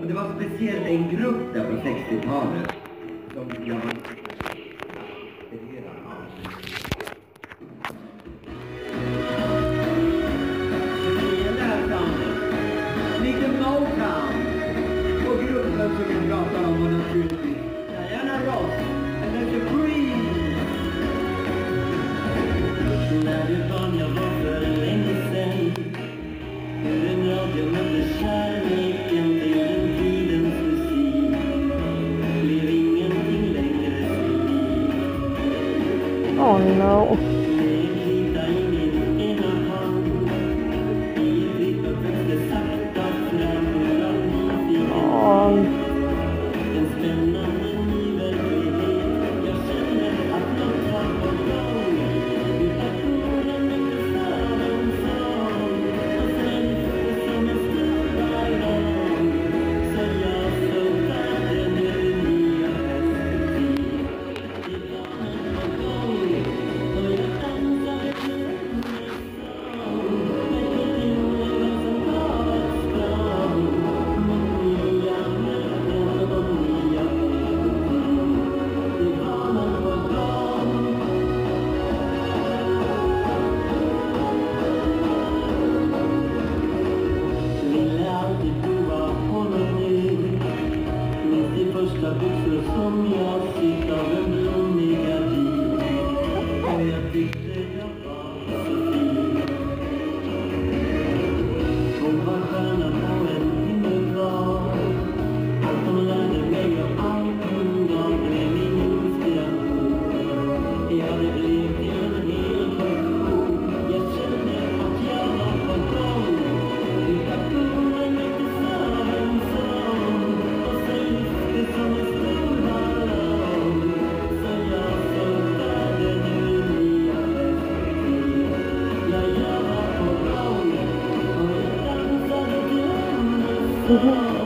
Och det var speciellt en grupp där på 60-talet som jag var Lite Motown och gruppen som vi pratar om och naturligtvis no. Mm-hmm.